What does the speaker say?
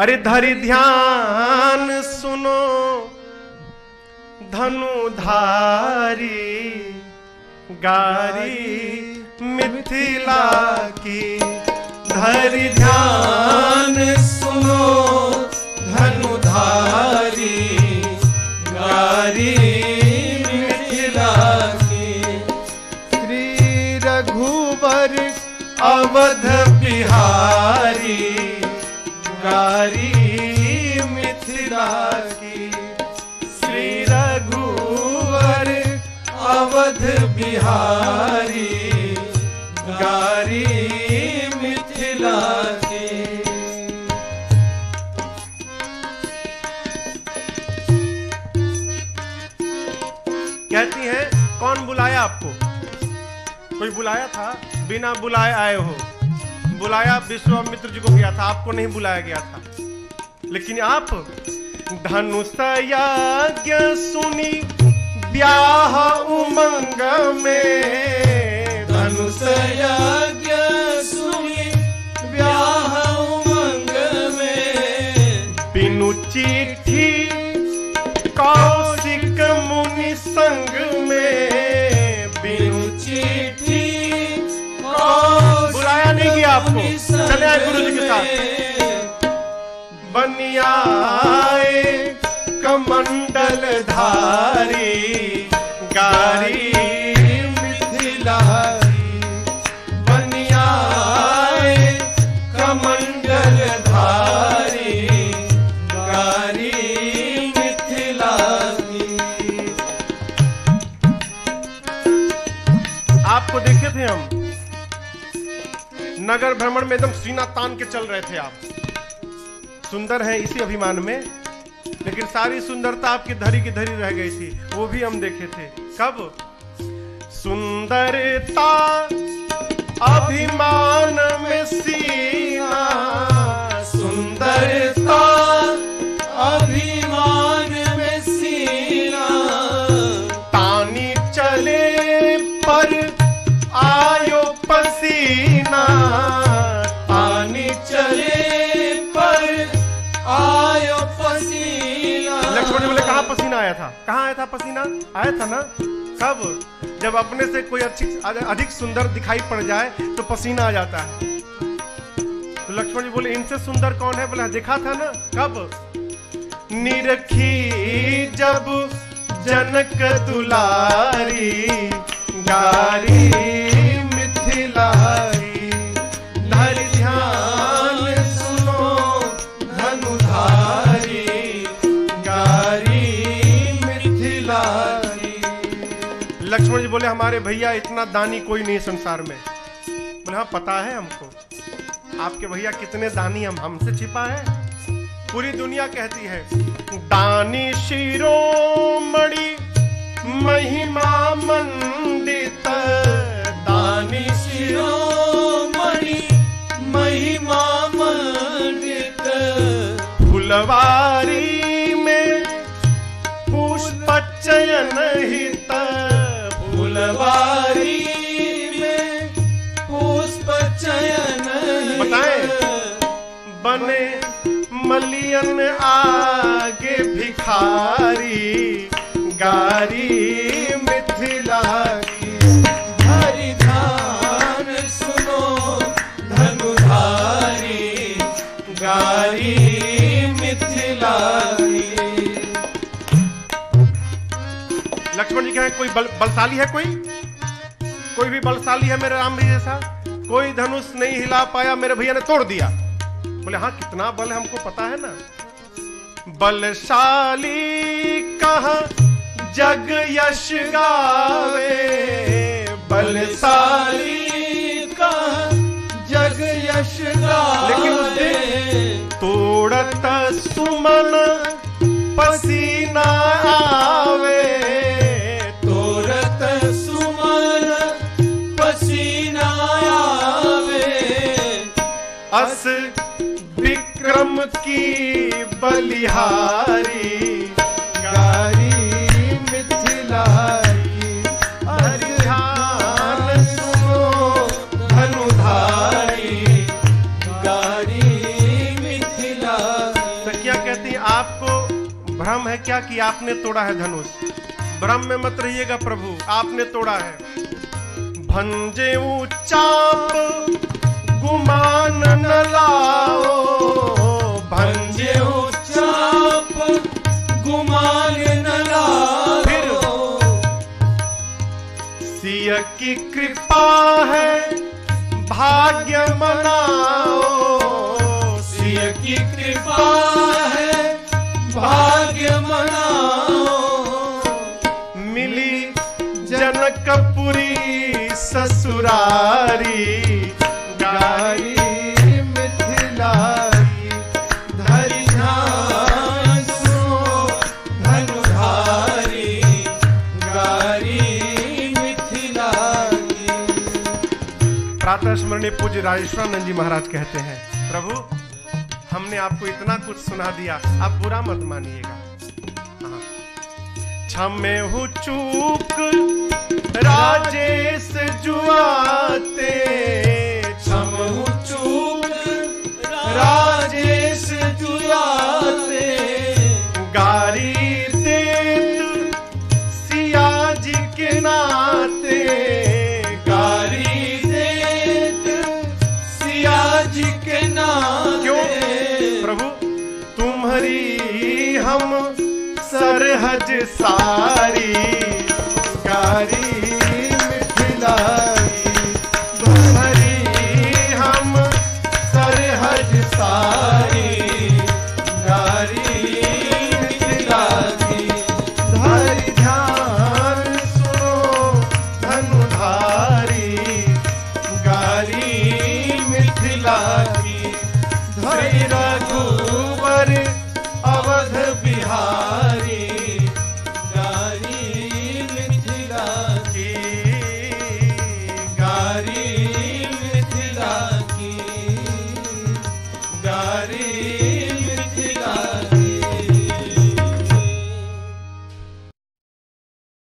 अरे धरि ध्यान सुनो धनुधारी गारी मिथिला की धरि ध्यान कहती हैं, कौन बुलाया आपको? कोई बुलाया था? बिना बुलाए आए हो। बुलाया विश्वामित्र जी को गया था, आपको नहीं बुलाया गया था। लेकिन आप धनुष सुनी ब्याह उमंग में धनुष यज्ञ सुनी। ब्याह उमंग में बिनु चिट्ठी कौशिक मुनि संग में। बिनु चिट्ठी बुलाया नहीं गया आपको। चले आए गुरु जी के साथ। बनियाए कमंडल धारी गारी कमंडल धारी गारी थे हम? नगर भ्रमण में एकदम सीना तान के चल रहे थे आप। सुंदर हैं इसी अभिमान में। लेकिन सारी सुंदरता आपकी धरी की धरी रह गई थी। वो भी हम देखे थे। कब? सुंदरता, अभिमान में सीना लक्ष्मण बोले कहा पसीना आया था? कहाँ आया था पसीना? आया था ना? कब जब अपने से कोई अच्छी अधिक सुंदर दिखाई पड़ जाए तो पसीना आ जाता है। तो लक्ष्मण जी बोले, इनसे सुंदर कौन है? बोला, देखा था ना, कब? निरखी जब जनक दुलारी, गारी मिथिलारी। लक्ष्मण जी बोले, हमारे भैया, इतना दानी कोई नहीं संसार में। बोले हाँ पता है हमको। आपके भैया कितने दानी हम, हमसे छिपा है। पूरी दुनिया कहती है, दानी शिरोमणि महिमा मंडित। दानी शिरोमणि महिमा मंडित। फुलवारी में पुष्प चयन हित बने मलियन आगे भिखारी गारी मिथिला की। हरि ध्यान सुनो धनुधारी गारी मिथिला लक्ष्मण जी कहें कोई बल, बलशाली है कोई? कोई भी बलशाली है मेरे राम जी जैसा? कोई धनुष नहीं हिला पाया मेरे भैया ने तोड़ दिया। बोले हाँ कितना बल हमको पता है ना? बलशाली कहा जग यश गावे? बलशाली कहा जग यश गावे? लेकिन उस दिन तोड़त सुमन पसीना आवे। तोड़त सुमन पसीना आवे। अस विक्रम की बलिहारी, गारी गारी मिथिला कहती हैं आपको भ्रम है क्या कि आपने तोड़ा है धनुष? भ्रम में मत रहिएगा प्रभु, आपने तोड़ा है। भंजे चाप गुमान न लाओ। गुमान न फिर। सिय की कृपा है भाग्य मनाओ। सिय की कृपा है भाग्य मनाओ। मिली जनकपुरी ससुरारी। प्रातः स्मरणीय पूज्य राजेश्वरानंद जी महाराज कहते हैं, प्रभु, हमने आपको इतना कुछ सुना दिया, आप बुरा मत मानिएगा। छमे हु चूक, राजेश जुआते सरहज सारी गारी